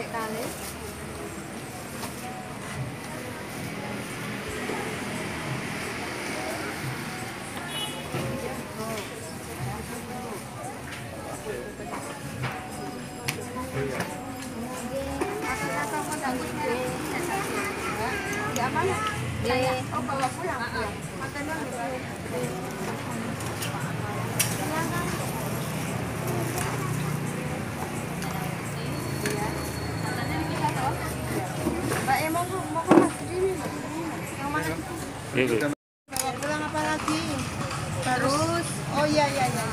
Dek kali. Oh, bawa pulang. Mau mau ke sini. Yang mana? Apa lagi? Terus oh iya iya iya.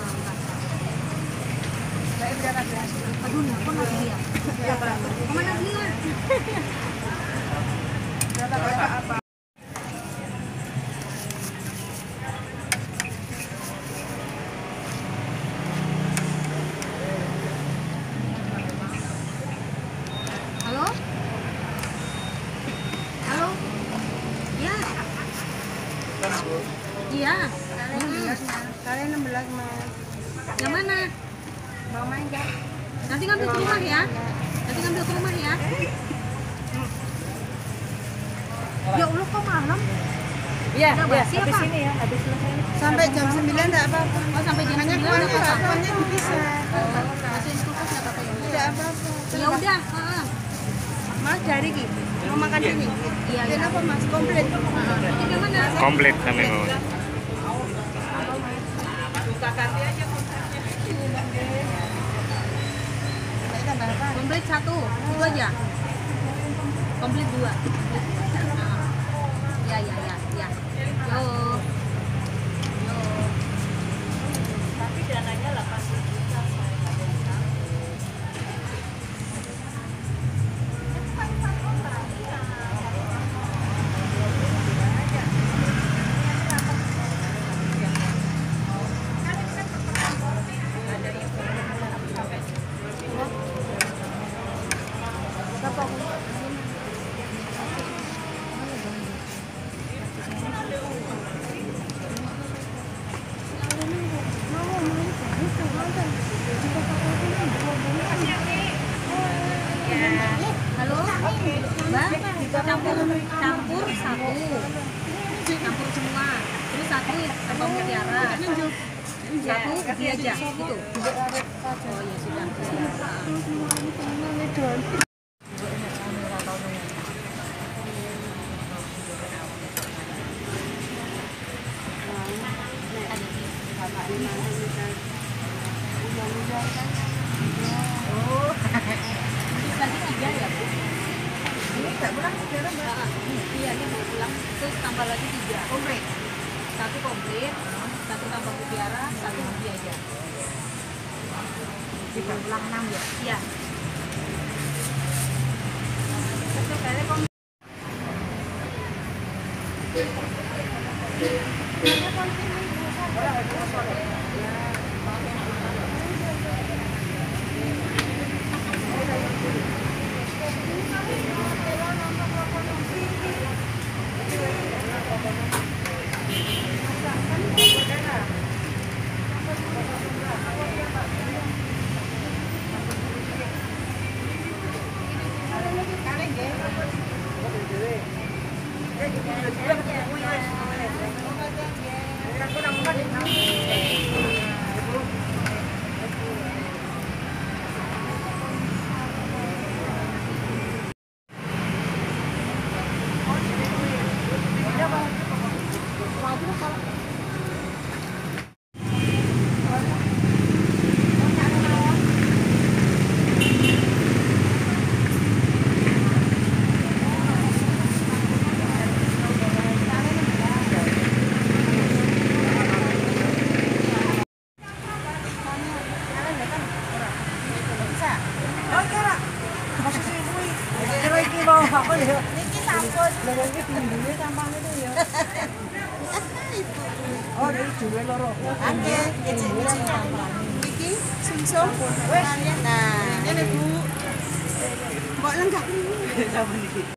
Mbak udah ada. Aduh, aku lagi ya. Ke mana? Berapa berapa apa? Halo? Halo? Iya. Iya. Kalian 16 mas. Yang mana? Mau main gak? Nanti ngambil ke rumah ya. Nanti ngambil ke rumah ya. Ya Allah kok malam? Iya, iya, basi habis apa? ini ya, habis selesai. Sampai jam 9 enggak apa-apa. Oh, sampai jam Hanya 9 kuahnya nggak apa-apa. bisa. Masukin kulkas nggak apa-apa ya? Tidak apa-apa. Ya udah, heeh. Mas dari Ki. Mau makan sini? Iya, Bikin iya. apa Mas? Komplit. Ini? Komplit kami mau. Mbak tambah apa? Komplit satu, itu aja. Komplit dua. Nah. Ya, ya, ya, ya. Yo. Campur campur satu, campur semua. Terus satu apa mutiara, satu dia aja gitu. Oh ya sudah. Oh, lagi tiga ya bu? Ini nggak pulang sekarang? Iya ini mau pulang terus tambah lagi tiga. Komplit. Satu komplit, satu tambah satu pulang enam ya? Iya. Oh, sampah ya. Niki tambah Oh, iki juke loro iki sungso wis Nah, ini Bu. Mbok lenggah.